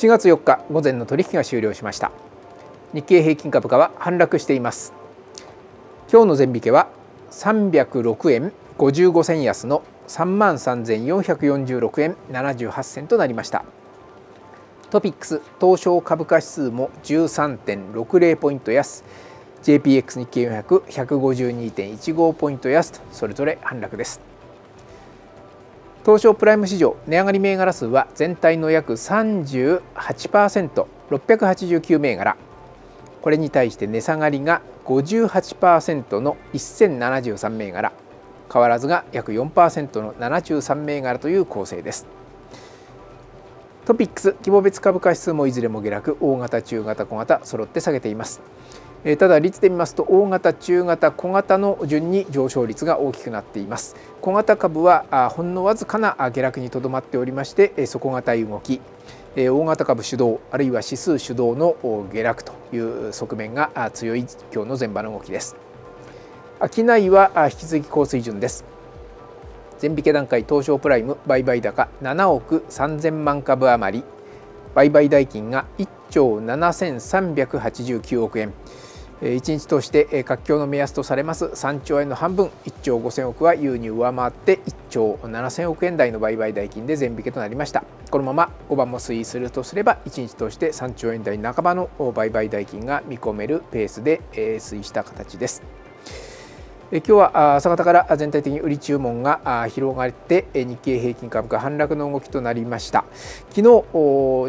7月4日午前の取引が終了しました。日経平均株価は反落しています。今日の全引けは306円55銭安の3万3446円78銭となりました。トピックス東証株価指数も13.60ポイント安。JPX 日経400-152.15ポイント安とそれぞれ反落です。東証プライム市場値上がり銘柄数は全体の約 38%689 銘柄。これに対して値下がりが58%の1073銘柄。変わらずが約4%の73銘柄という構成です。トピックス規模別株価指数もいずれも下落大型中型小型揃って下げています。ただ率で見ますと大型中型小型の順に上昇率が大きくなっています。小型株はほんのわずかな下落にとどまっておりまして底堅い動き。大型株主導あるいは指数主導の下落という側面が強い今日の前場の動きです。商いは引き続き高水準です。全引け段階東証プライム売買高7億3000万株余り。売買代金が1兆7389億円。1日として活況の目安とされます3兆円の半分1兆5000億は優に上回って1兆7000億円台の売買代金で全引けとなりました。このまま5番も推移するとすれば1日として3兆円台半ばの売買代金が見込めるペースで推移した形です。今日は朝方から全体的に売り注文が広がって日経平均株価反落の動きとなりました。昨日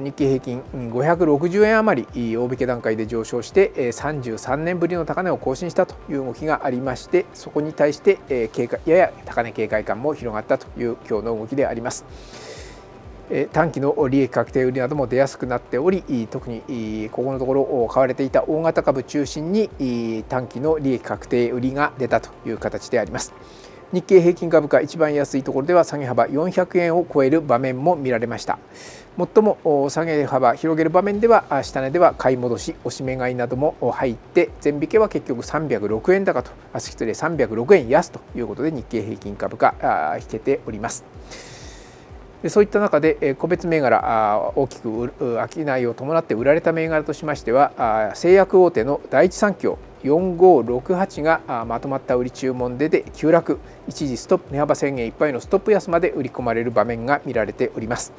日経平均560円余り大引け段階で上昇して33年ぶりの高値を更新したという動きがありましてそこに対して警戒やや高値警戒感も広がったという今日の動きであります。短期の利益確定売りなども出やすくなっており特にここのところ買われていた大型株中心に短期の利益確定売りが出たという形であります。日経平均株価一番安いところでは下げ幅400円を超える場面も見られました。最も下げ幅広げる場面では下値では買い戻し押し目買いなども入って全引けは結局306円高と失礼306円安ということで日経平均株価引けております。でそういった中で個別銘柄大きく商いを伴って売られた銘柄としましては製薬大手の第一三共4568がまとまった売り注文でで急落。一時ストップ値幅宣言いっぱいのストップ安まで売り込まれる場面が見られております。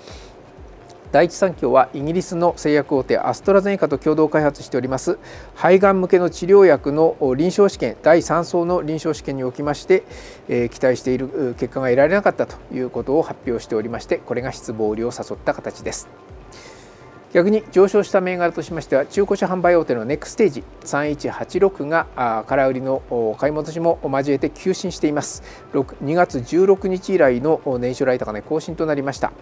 第一三共はイギリスの製薬大手アストラゼネカと共同開発しております肺がん向けの治療薬の臨床試験第3層の臨床試験におきまして、えー、期待している結果が得られなかったということを発表しておりましてこれが失望売りを誘った形です。逆に上昇した銘柄としましては中古車販売大手のネックステージ3186が空売りの買い戻しも交えて急進しています。2月16日以来の年初来高値更新となりました。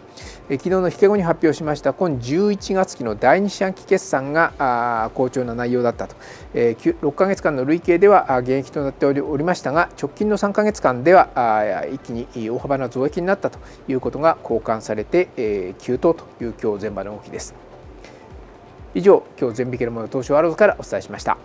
昨日の引け後に発表しました今11月期の第2四半期決算が好調な内容だったと。6ヶ月間の累計では減益となっておりましたが直近の3ヶ月間では一気に大幅な増益になったということが交換されて急騰という今日前場の動きです。以上今日全引けの模様東証アローズからお伝えしました。